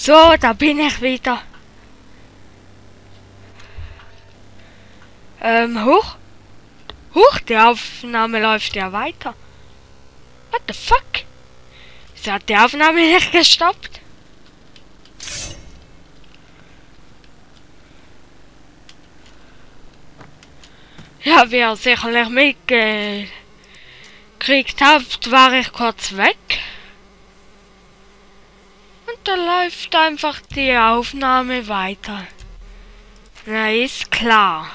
So, da bin ich wieder. Ähm, hoch. Huch, die Aufnahme läuft ja weiter. What the fuck? Wieso hat die Aufnahme nicht gestoppt? Ja, wie ihr sicherlich mitgekriegt habt, war ich kurz weg. Da läuft einfach die Aufnahme weiter. Na, ist klar.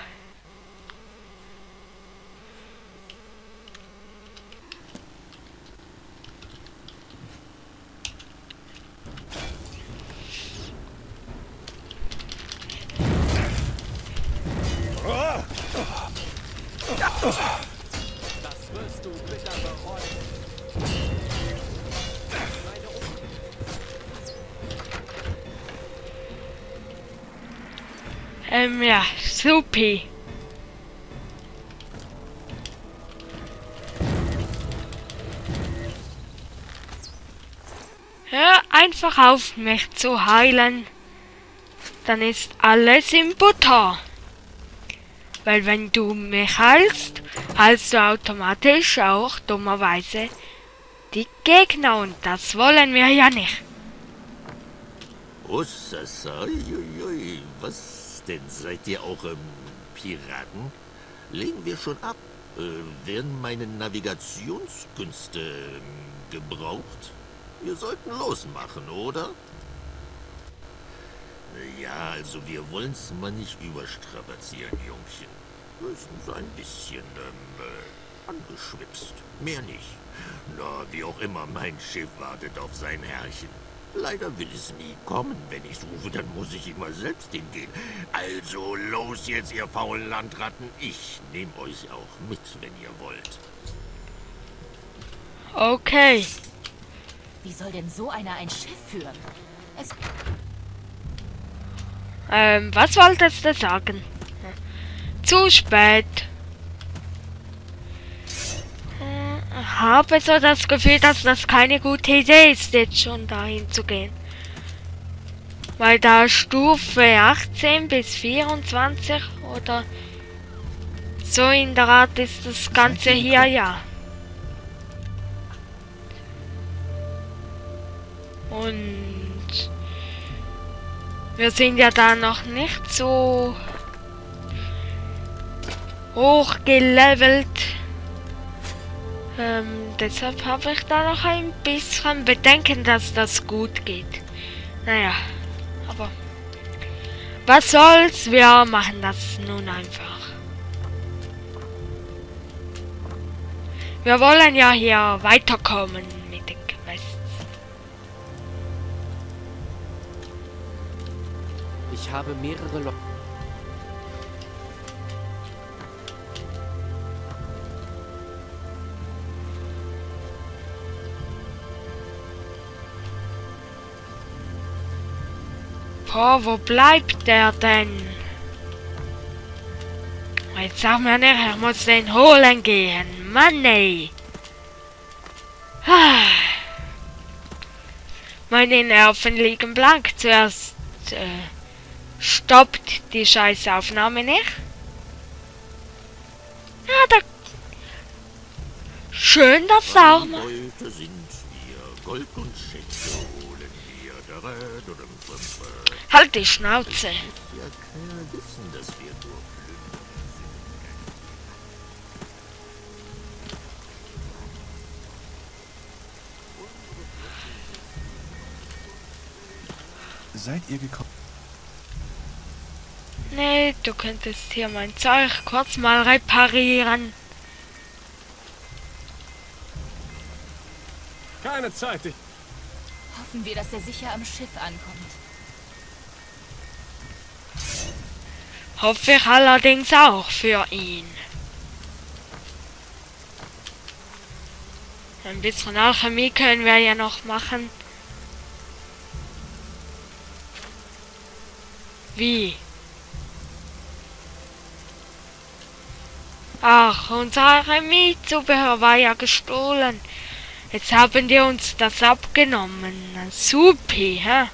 Das wirst du bitter bereuen. Ähm, ja, supi. Hör einfach auf, mich zu heilen. Dann ist alles im Butter. Weil wenn du mich heilst, heilst du automatisch auch dummerweise die Gegner und das wollen wir ja nicht. Was denn? Seid ihr auch ähm, Piraten? Legen wir schon ab. Äh, werden meine Navigationskünste ähm, gebraucht? Wir sollten losmachen, oder? Ja, also wir wollen's mal nicht überstrapazieren, Jungchen. Höchstens ein bisschen ähm, äh, angeschwipst. Mehr nicht. Na, wie auch immer, mein Schiff wartet auf sein Herrchen. Leider will es nie kommen. Wenn ich rufe, dann muss ich immer selbst hingehen. Also los jetzt, ihr faulen Landratten. Ich nehme euch auch mit, wenn ihr wollt. Okay. Wie soll denn so einer ein Schiff führen? Es Ähm, was wolltest du sagen? Zu spät. Habe so das Gefühl, dass das keine gute Idee ist, jetzt schon dahin zu gehen. Weil da Stufe 18 bis 24 oder so in der Art ist das Ganze hier, ja. Und wir sind ja da noch nicht so hoch gelevelt. Ähm, deshalb habe ich da noch ein bisschen Bedenken, dass das gut geht. Naja, aber was soll's, wir machen das nun einfach. Wir wollen ja hier weiterkommen mit den Quests. Ich habe mehrere Leute. Boah, wo bleibt der denn? Jetzt sag mir nicht, ich muss den holen gehen. Mann, ey. Ah. Meine Nerven liegen blank. Zuerst äh, stoppt die scheiß Aufnahme nicht. Ja, da... Schön, dass da auch mal... Gold und Schätze holen wir. Da, da, da, da, da, Halt die Schnauze. Seid ihr gekommen? Nee, du könntest hier mein Zeug kurz mal reparieren. Keine Zeit. Ich hoffen wir, dass er sicher am Schiff ankommt. Hoffe ich allerdings auch für ihn. Ein bisschen Alchemie können wir ja noch machen. Wie? Ach, unser Alchemiezubehör war ja gestohlen. Jetzt haben die uns das abgenommen. Supi, hä?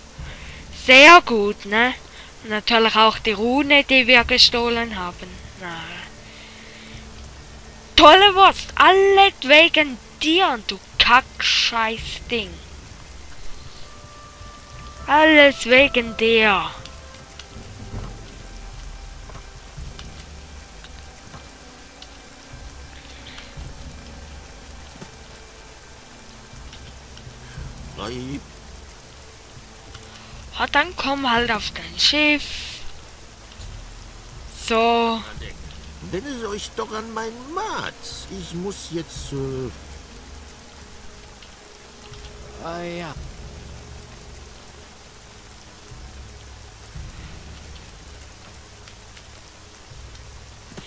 sehr gut, ne? Natürlich auch die Rune, die wir gestohlen haben. Na. Tolle Wurst, alles wegen dir, du Kackscheiß-Ding. Alles wegen dir. Ei, Ja, dann komm halt auf dein Schiff. So. Wendet euch doch an meinen Mat. Ich muss jetzt, äh, Ah ja.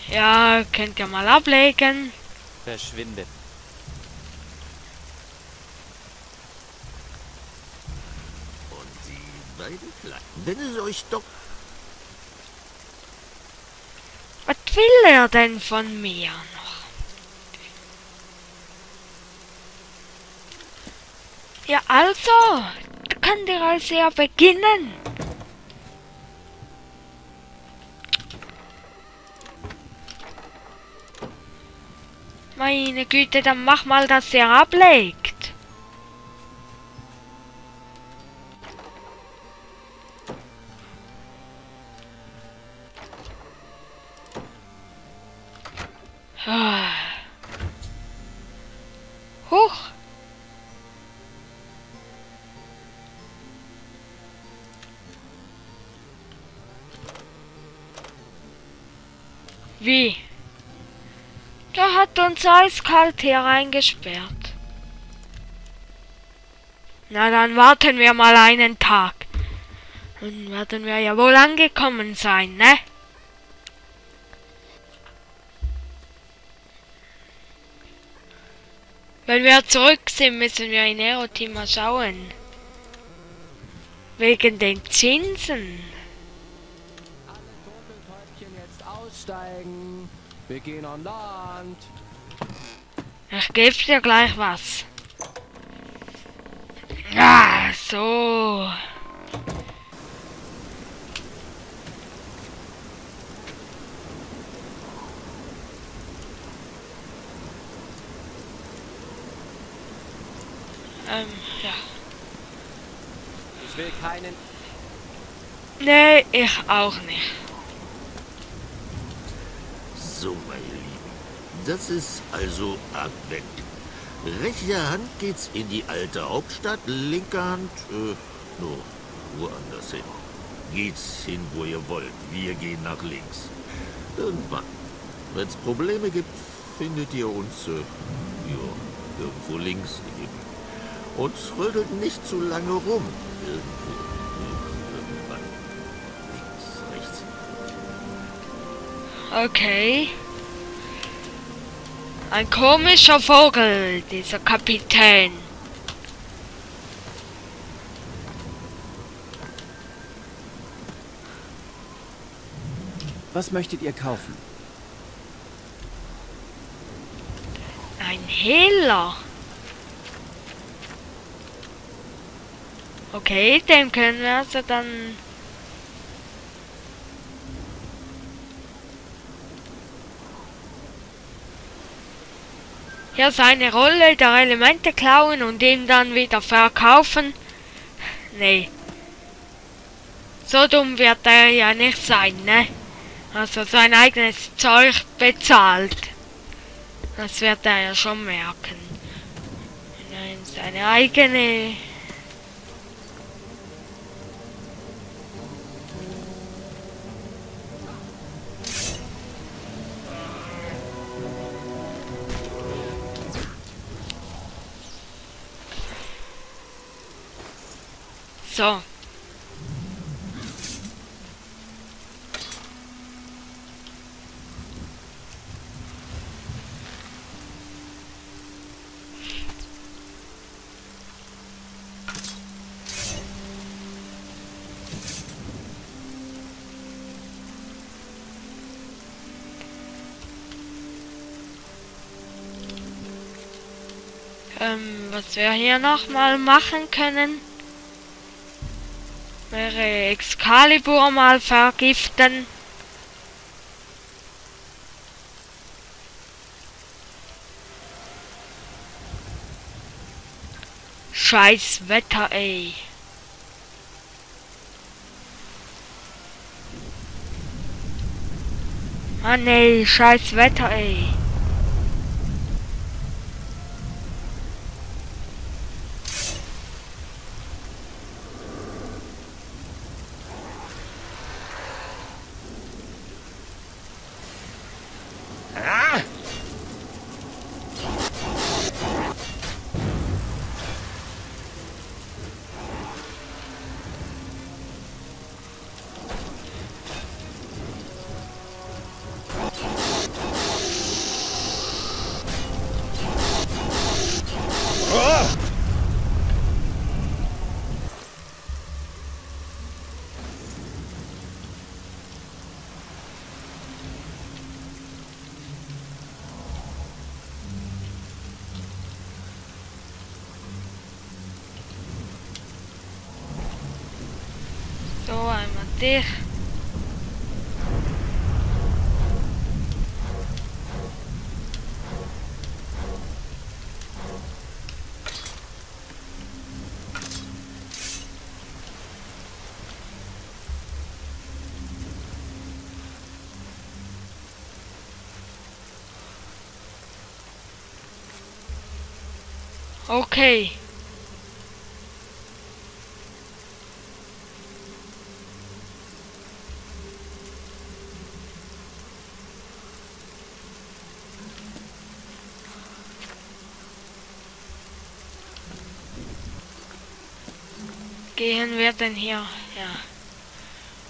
Ja, könnt ihr mal ablegen. Verschwinde. und die Kleinen. Wendet euch doch Was will er denn von mir noch? Ja, also, kann die Reise ja beginnen. Meine Güte, dann mach mal, dass er ablegt. Huch. Wie? Da hat uns eiskalt hier reingesperrt. Na, dann warten wir mal einen Tag. Dann werden wir ja wohl angekommen sein, ne? Wenn wir zurück sind, müssen wir in Aeroteam mal schauen. Wegen den Zinsen. Turteltäubchen jetzt aussteigen. Wir gehen an Land. Ich gebe dir gleich was. Ah, so. Ähm, ja. Ich will keinen. Nee, ich auch nicht. So, meine Lieben. Das ist also Advent. Rechter Hand geht's in die alte Hauptstadt, linker Hand, äh, nur woanders hin. Geht's hin, wo ihr wollt. Wir gehen nach links. Irgendwann. Wenn's Probleme gibt, findet ihr uns, äh, ja, irgendwo links eben. Und rödelt nicht zu lange rum. Irgendwo. Irgendwann. Links, rechts. Okay. Ein komischer Vogel, dieser Kapitän. Was möchtet ihr kaufen? Ein Hehler. Okay, dem können wir also dann... Ja, seine Rolle der Elemente klauen und ihn dann wieder verkaufen. Nee. So dumm wird er ja nicht sein, ne? Also sein eigenes Zeug bezahlt. Das wird er ja schon merken. Nein, seine eigene. So. Ähm, was wir hier noch mal machen können. Wäre Excalibur mal vergiften. Scheiß Wetter, ey. Ah nee, scheiß Wetter, ey. there. Okay. Gehen wir denn hier? Ja.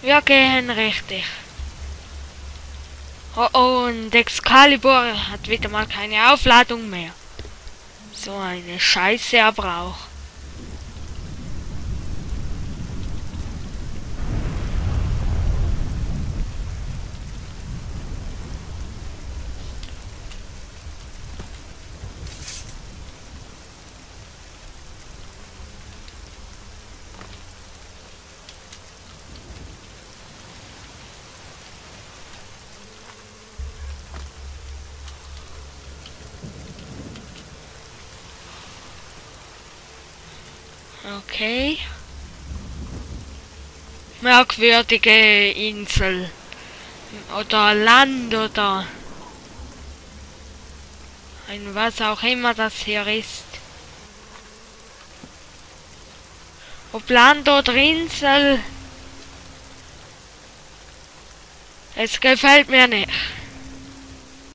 Wir gehen richtig. Oh, oh, und Excalibur hat wieder mal keine Aufladung mehr. So eine Scheiße aber auch. Okay. Merkwürdige Insel. Oder Land oder ein was auch immer das hier ist. Ob Land oder Insel. Es gefällt mir nicht.